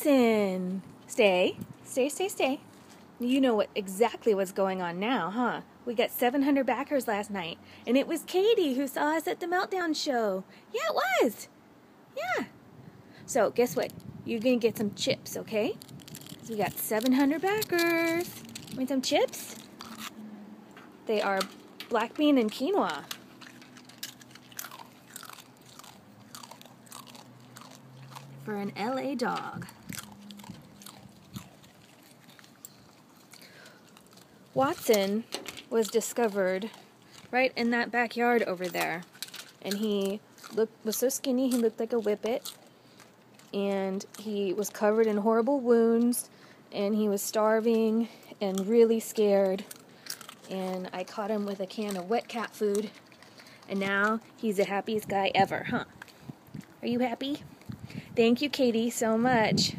Watson. Stay, stay, stay, stay. You know what exactly what's going on now, huh? We got 700 backers last night, and it was Katie who saw us at the Meltdown show. Yeah, it was. Yeah. So, guess what? You're going to get some chips, okay? we got 700 backers. Want some chips? They are black bean and quinoa. For an LA dog. Watson was discovered right in that backyard over there. And he looked was so skinny he looked like a whippet. And he was covered in horrible wounds and he was starving and really scared. And I caught him with a can of wet cat food. And now he's the happiest guy ever, huh? Are you happy? Thank you, Katie, so much.